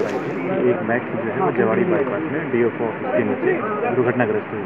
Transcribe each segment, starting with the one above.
एक मैक्स जो है वो जवाड़ी बाईपास में डी ऑफ़ ऑफ़िस के नीचे दुर्घटनाग्रस्त हुई।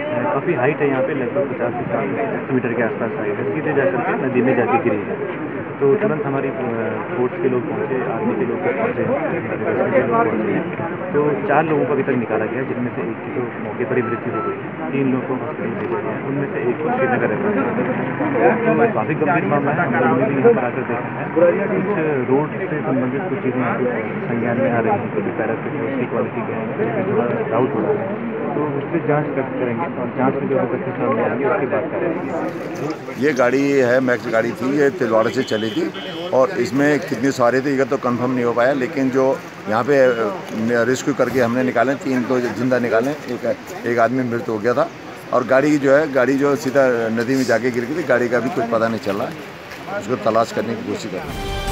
है काफ़ी हाइट है यहाँ पे, लगभग पचास से साठ मीटर के आसपास हाइट है। सीधे जाकर के नदी में जाके गिरी है। तो तुरंत हमारी फोर्स के लोग पहुँचे आर्मी के लोग पहुँचे तो चार लोगों को अभी तक निकाला गया, जिनमें से एक की तो मौके पर ही मृत्यु हो गई। तीन लोगों को हॉस्पिटल भेजा गया। उनमें से एक को श्रीनगर रेफर तो काफ़ी गंभीर मामला है। हम लोगों ने यहाँ पर आकर देखा है। कुछ रोड से संबंधित कुछ चीज़ें संज्ञान में आ रही हैं। क्योंकि पैराफिट उसकी क्वालिटी क्या है डाउट हो रहा है। तो उस पर जाँच करेंगे और जाँच में जो तथ्य सामने आएँगे, उसकी बात करेंगे। ये गाड़ी है, मैक्स गाड़ी थी, ये तिलवाड़ा से चली थी और इसमें कितने सारे थे, ये तो कंफर्म नहीं हो पाया, लेकिन जो यहाँ पे रेस्क्यू करके हमने निकाले, तीन तो ज़िंदा निकाले, एक एक आदमी मृत हो गया था और गाड़ी जो है, गाड़ी जो सीधा नदी में जाके गिर गई थी, गाड़ी का भी कुछ पता नहीं चल रहा है उसको तलाश करने की कोशिश कर रहे हैं।